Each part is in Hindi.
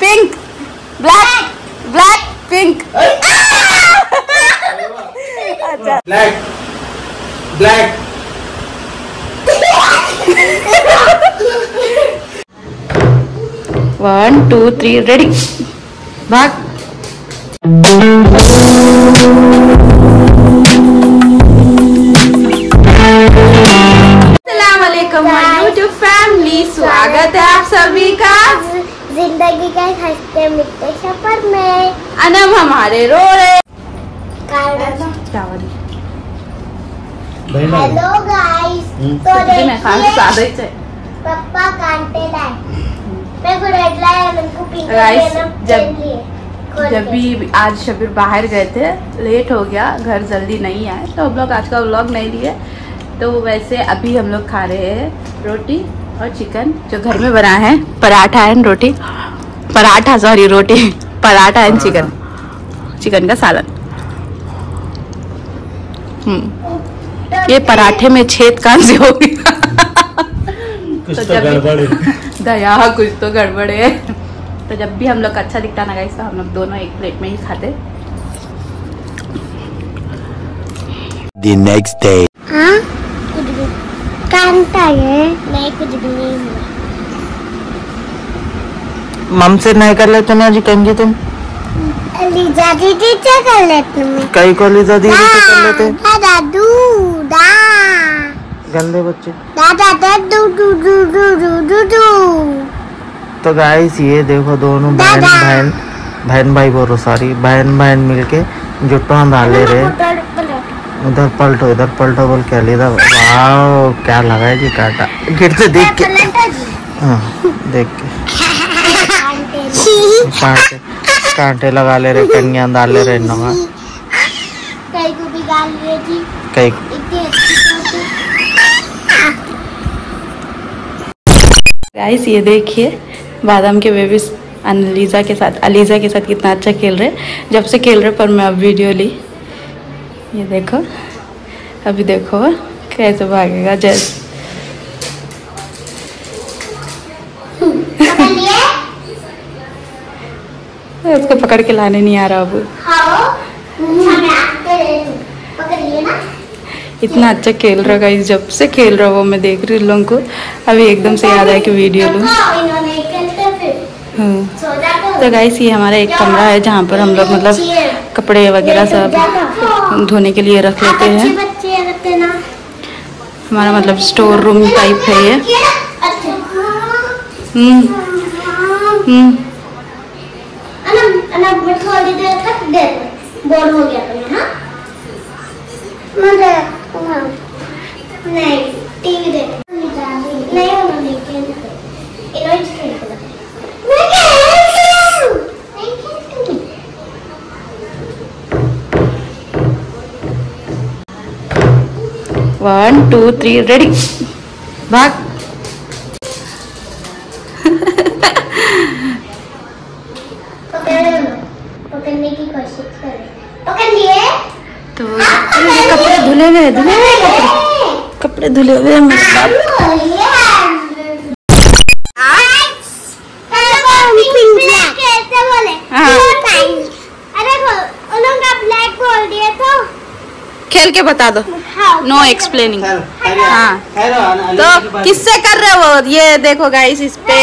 पिंक ब्लैक ब्लैक पिंक अच्छा black black one two three ready भाग हमारे रो रहे। Hello guys hmm. तो मैं खान देखिए सादे से पापा कांटे लाए मैं को रेड लाए उनको पिंक लाए जब- जब भी आज शबीर बाहर गए थे लेट हो गया घर जल्दी नहीं आए तो हम लोग आज का व्लॉग नहीं लिए। तो वैसे अभी हम लोग खा रहे हैं रोटी और चिकन जो घर में बना है paratha and roti. Paratha sorry roti. Paratha and chicken chicken का सालन। हम्म। ये पराठे में छेद कहाँ से हो गया? कुछ तो तो जब गड़बड़ है। दया कुछ तो गड़बड़ है। तो जब भी हम लोग का अच्छा दिखता ना गाइस तो हम लोग दोनों एक प्लेट में ही खाते। The next day. हाँ? कुछ भी। कांटा है। नहीं कुछ भी नहीं हुआ मम से नहीं कर लेते ना जी कहेंगे तुम? लीजा दीदी से कर लेते मैं कई को लीजा दीदी से कर लेते? दादा दू गंदे बच्चे। दादा दू दू दू दू दू दू दू। तो गाइस ये देखो दोनों बहन बहन बहन भाई बोलो सॉरी बहन बहन मिलके जुट्टा डाले रहे। उधर पलटो इधर पलटो बोल क्या लीधा वाओ क्या लगा है जी काटा। गिरते देख के। हाँ, देख के। कांटे लगा ले रहे कन्या डाल ले रहे नवा कई को भी गाल रही थी कई गाइस ये देखिए बादाम के बेबीज अनलीजा के साथ अलीजा के साथ कितना अच्छा खेल रहे जब से खेल रहे पर मैं अब वीडियो ली। ये देखो अभी देखो कैसे भागेगा जैसे उसको पकड़ के लाने नहीं आ रहा अब। लिए ना। इतना अच्छा खेल रहा गाइस जब से खेल रहा वो मैं देख रही हूँ लोगों को। अभी एकदम से याद आया कि वीडियो लूँ। जाते तो गाइस ये हमारा एक कमरा है जहाँ पर हम लोग मतलब कपड़े वगैरह सब धोने के लिए रख लेते हैं। हमारा मतलब स्टोर रूम टाइप है ये। अच्छा। हम्म। हम्म। अनब मैं थोड़ी देर तक दे दो बोर हो गया तुम्हें हाँ। मुझे हाँ। नहीं, टीवी दे नहीं खेलते इन्होंने खेलते मैं खेलती हूँ। नहीं खेलती हूँ। वन धुले हुए धुले हुए कपड़े। कपड़े धुले हुए हैं मेरे खेल के बता दो। नो एक्सप्लेनिंग हाँ। तो किससे कर रहे हो? ये देखो गाइस इस पे।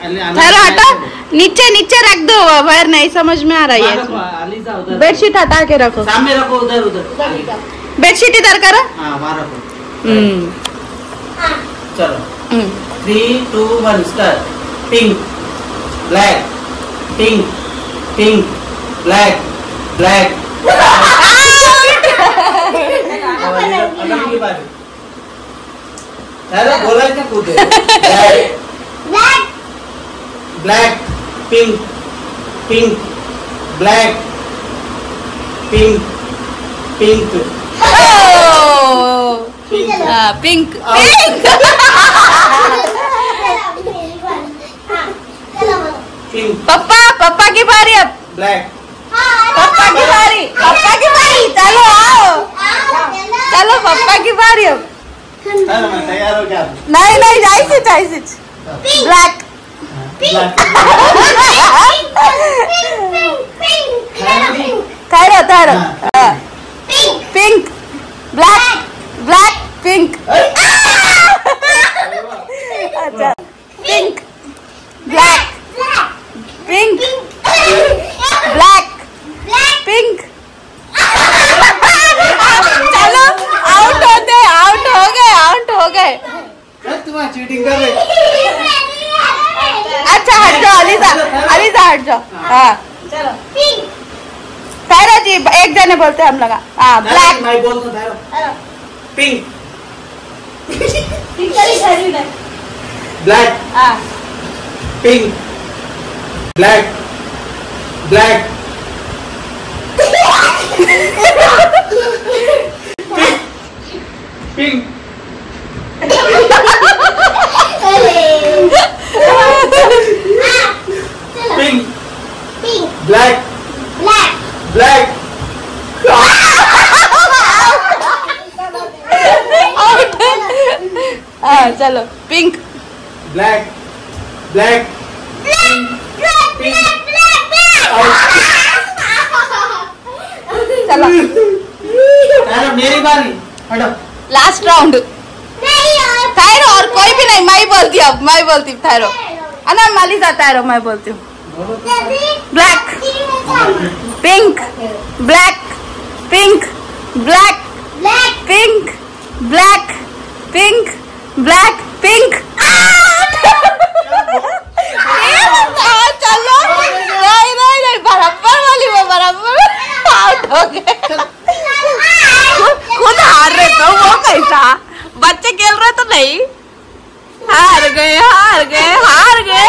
ठहरो हटो। नीचे नीचे रख दो। बाहर नहीं समझ में आ रहा है बेडशीट हटा के रखो। सामने रखो उधर उधर। बेडशीट इधर करो। हाँ वहाँ रखो। हम्म। चलो। Three two one start pink black pink pink black black अरे बोला क्या कूदे black black black pink pink black pink pink pink pink pink पप्पा पप्पा की बारी अब ब्लैक पप्पा की बारी पप्पा की बारी चलो आओ चलो पप्पा की बारी अब मैं तैयार हो गया नहीं नहीं जाइए जाइए ब्लैक ठहरो ठहरो पिंक ब्लैक ब्लैक पिंक अच्छा pink black pink black pink चलो आउट होते आउट हो गए आउट हो गए. चीटिंग कर रहे अच्छा हट जाओ अलीजा अलीजा हट जाओ. हाँ। ठहरो जी एक जने बोलते हैं हम लगा। हाँ ब्लैक मैं बोल तो ठहरो पिंक ब्लैक हाँ pink black black pink pink black black हाँ चलो। पिंक ब्लैक ब्लैक चलो। मेरी बारी। हटो। लास्ट राउंड ठहरो और कोई भी नहीं मैं बोलती हूँ अब मैं बोलती हूँ ठहरो अना मालिका ठहरो मैं बोलती हूँ। Black pink black pink black pink black pink black pink चलो। नहीं नहीं नहीं बराबर वाली वो बराबर आउट हो गए खुद हार रहे तो वो कैसा? बच्चे खेल रहे तो नहीं। हार गए हार गए हार गए।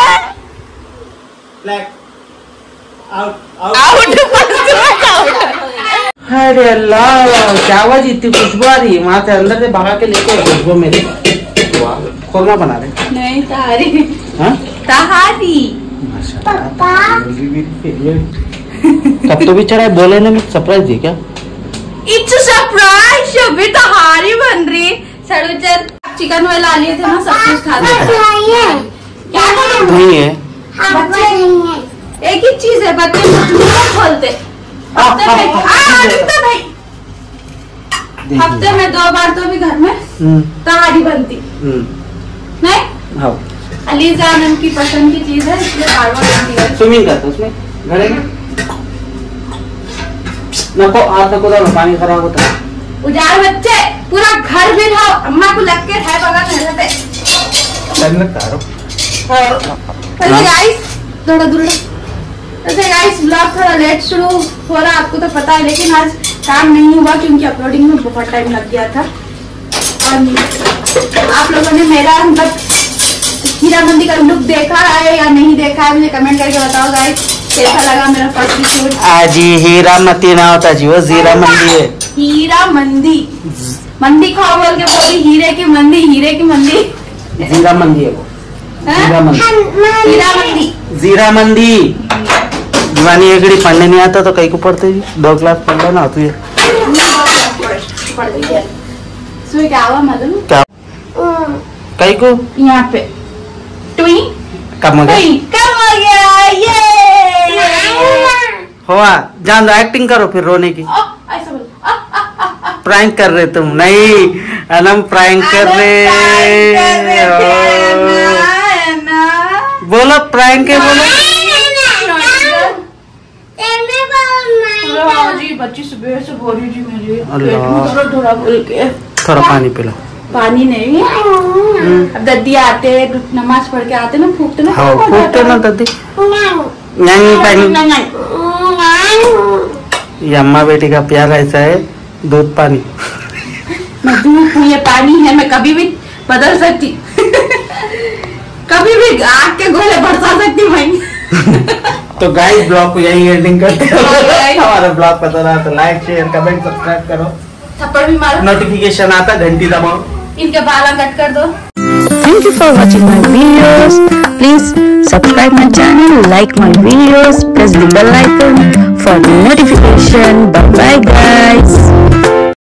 आउट आउट आउट अरे अल्लाह क्या आवाज़ इतनी खुशबू आ रही है? वहाँ से अंदर से भगा के लेके खुशबू मेरी खोरमा बना रहे नहीं तारी। हाँ? तहारी कब तो भी चढ़ा है बोले ना मैं सरप्राइज़ दी क्या? इट्स सरप्राइज़ अभी तहारी बन रही। चल। चिकन वाला लिए थे ना सब कुछ खा लिया क्या? नहीं है? बच्चे नहीं है। एक ही चीज़ है बच्चे खोलते। आ, रुकते भाई। हफ़्ते में दो बार तो भी घर में हम्म, तहारी बनती। हम्म, नहीं? हाँ। अलीजा आनंद की पसंद की चीज़ है इसलिए बार बार बनती है। स्विमिंग करते उसमें। घड़े में। नको हाथ नको दाओ पानी खराब होता है। उजाड़ बच्चे पूरा घर भी था अम्मा को लग के है बगा मेरे पे टाइम लगता है। वैसे गाइस थोड़ा दूर वैसे गाइस ब्लॉग थोड़ा लेट शुरू हो रहा आपको तो पता है लेकिन आज काम नहीं हुआ क्योंकि अपलोडिंग में बहुत टाइम लग गया था। और आप लोगों ने मेरा मतलब हीरा मंदी का लुक देखा है या नहीं देखा है मुझे कमेंट करके बताओ गाइस कैसा लगा मेरा फ़र्स्ट शूट आज ही हीरा मती ना होता जी वो जीरा मंदी है। हीरा मंदी मंदी खाओ बोल के बोली हीरे की मंदी हीरे की मंदी। जीरा मंदी है वो। जीरा मंदी हीरा मंदी जीरा मंदी दीवानी एकड़ी पढ़ने नहीं आता तो कहीं को पढ़ते जी? दो क्लास पढ़ लो ना तू ये। है क्या? हुआ कहीं को? यहाँ पे। टुई। कम हो गया। कम हो गया ये। हुआ जान दो एक्टिंग करो फिर रोने की। प्रैंक कर रहे तुम नहीं अनम प्रैंक कर रहे। बोलो प्रैंक है बोलो अरे हाँ जी बच्ची सुबह से बोल रही थी मेरी पेट में अल्लाह। दर्द हो रहा बोल के। थोड़ा पानी पिला पानी नहीं। अब दद्दी आते नमाज़ पढ़ के आते ना फूकते ना हाँ कौन ना आता? दादी नहीं पानी। ये अम्मा बेटी का प्यार ऐसा है दूध पानी। मैं हूँ ये पानी है मैं कभी भी बदल सकती। कभी भी आग के गोले बरसा सकती हूँ मैं तो गाइस ब्लॉग को यही एंडिंग करते हो। हमारा ब्लॉग पसंद आया तो लाइक शेयर कमेंट सब्सक्राइब करो थप्पड़ भी मारो नोटिफिकेशन आता घंटी दबाओ इनके बाल कट कर दो Thank you for watching my videos. Please subscribe my channel, like my videos, press the bell icon for notification. Bye bye guys.